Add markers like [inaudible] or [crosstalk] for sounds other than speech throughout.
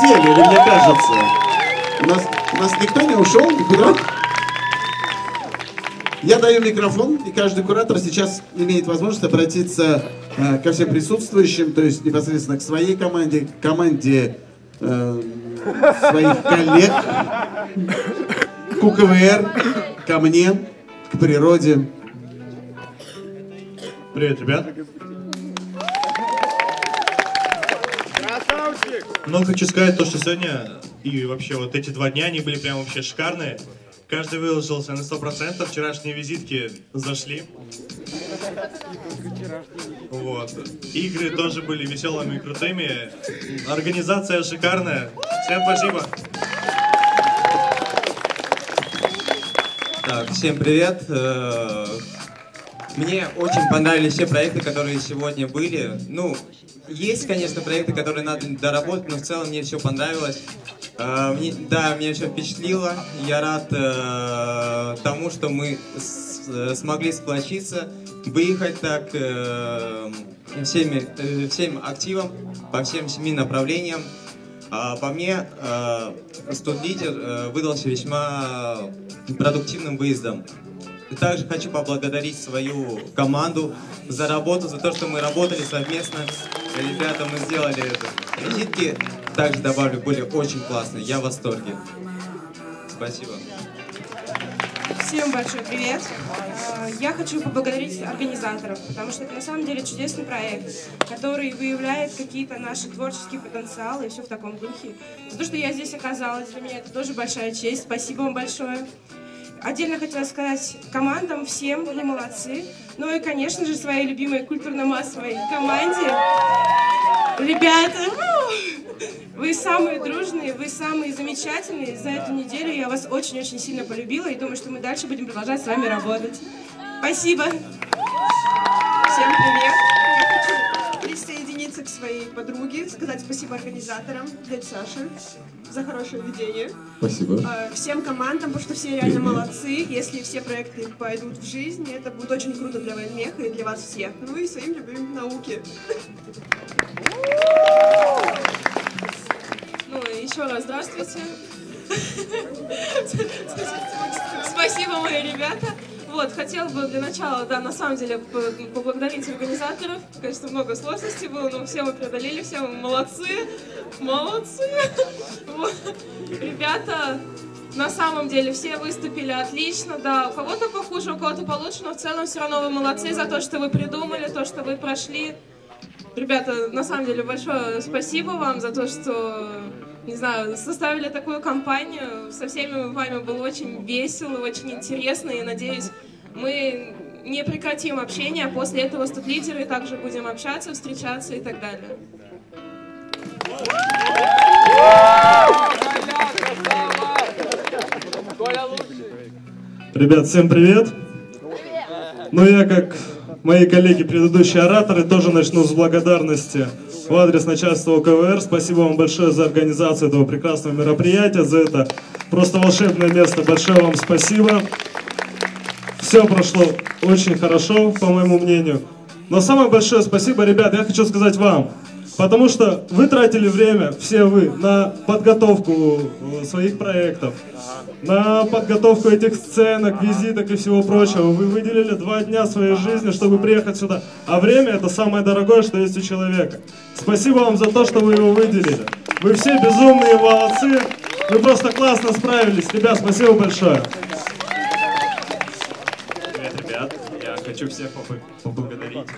деле, или мне кажется? У нас, у нас никто не ушел никуда? Я даю микрофон, и каждый куратор сейчас имеет возможность обратиться э, ко всем присутствующим, то есть непосредственно к своей команде, к команде э, своих коллег, к УКВР, ко мне, к природе. Привет, ребят. Ну, хочу сказать то, что сегодня и вообще вот эти два дня, они были прям вообще шикарные. Каждый выложился на 100%, вчерашние визитки зашли. Вот. Игры тоже были веселыми и крутыми. Организация шикарная. Всем спасибо. Так, всем привет. Мне очень понравились все проекты, которые сегодня были. Ну, есть, конечно, проекты, которые надо доработать, но в целом мне все понравилось. Э, мне- да, меня все впечатлило. Я рад э, тому, что мы с- э, смогли сплочиться, выехать так э, всеми, э, всем активом, по всем семи направлениям. А по мне, э, студ-лидер э, выдался весьма продуктивным выездом. И также хочу поблагодарить свою команду за работу, за то, что мы работали совместно. Ребята, мы сделали это. Визитки, также добавлю, были очень классные. Я в восторге. Спасибо. Всем большой привет. Э, Я хочу поблагодарить организаторов, потому что это на самом деле чудесный проект, который выявляет какие-то наши творческие потенциалы и все в таком духе. За то, что я здесь оказалась, для меня это тоже большая честь. Спасибо вам большое. Отдельно хотела сказать командам, всем, вы молодцы. Ну и, конечно же, своей любимой культурно-массовой команде. Ребята, у! вы самые дружные, вы самые замечательные. За эту неделю я вас очень-очень сильно полюбила и думаю, что мы дальше будем продолжать с вами работать. Спасибо. Всем привет! Я хочу присоединиться к своей подруге, сказать спасибо организаторам, дядь Саше, за хорошее ведение. Спасибо. Э, Всем командам, потому что все реально молодцы. Если все проекты пойдут в жизнь, это будет очень круто для Ваймеха и для вас всех. Ну и своим любимым науке. Ну и еще раз здравствуйте. [laughs] Спасибо, мои ребята. Вот, хотела бы для начала, да, на самом деле, поблагодарить организаторов. Конечно, много сложностей было, но все мы преодолели, все мы молодцы. Молодцы. [laughs] Вот. Ребята, на самом деле, все выступили отлично, да, у кого-то похуже, у кого-то получше, но в целом все равно вы молодцы за то, что вы придумали, то, что вы прошли. Ребята, на самом деле большое спасибо вам за то, что, не знаю, составили такую компанию. Со всеми вами было очень весело, очень интересно, и надеюсь, мы не прекратим общение, а после этого студ-лидеры также будем общаться, встречаться и так далее. Ребят, всем привет. Ну, я, как мои коллеги, предыдущие ораторы, тоже начну с благодарности в адрес начальства ОКВР. Спасибо вам большое за организацию этого прекрасного мероприятия, за это просто волшебное место. Большое вам спасибо. Все прошло очень хорошо, по моему мнению. Но самое большое спасибо, ребят, я хочу сказать вам. Потому что вы тратили время, все вы, на подготовку э, своих проектов, на подготовку этих сценок, визиток и всего прочего. Вы выделили два дня своей жизни, чтобы приехать сюда. А время это самое дорогое, что есть у человека. Спасибо вам за то, что вы его выделили. Вы все безумные молодцы. Вы просто классно справились. Ребят, спасибо большое. Привет, ребят. Я хочу всех побл- поблагодарить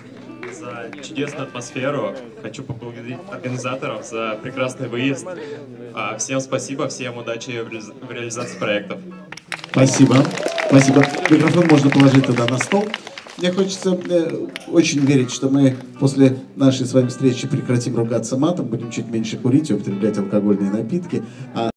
за чудесную атмосферу. Хочу поблагодарить организаторов за прекрасный выезд. А, Всем спасибо, всем удачи в реализ- в реализации проектов. Спасибо. Спасибо. Микрофон можно положить туда на стол. Мне хочется очень верить, что мы после нашей с вами встречи прекратим ругаться матом, будем чуть меньше курить и употреблять алкогольные напитки. А